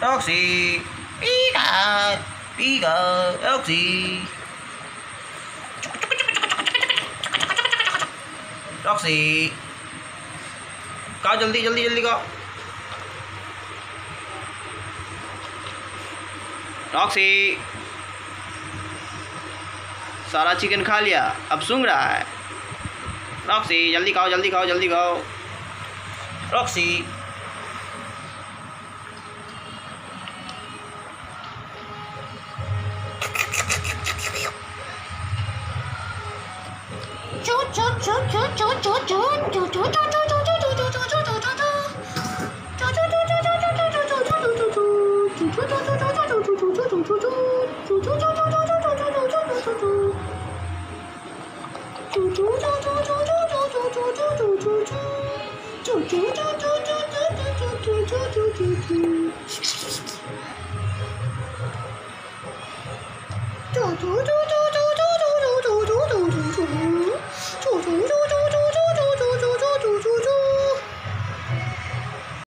Roxy. Pika. Pika. Roxy. Roxy. खाओ जल्दी जल्दी जल्दी खाओ रॉक्सी सारा चिकन खा लिया अब सूंघ रहा है रॉक्सी जल्दी खाओ जल्दी खाओ जल्दी खाओ Roxy Do do do do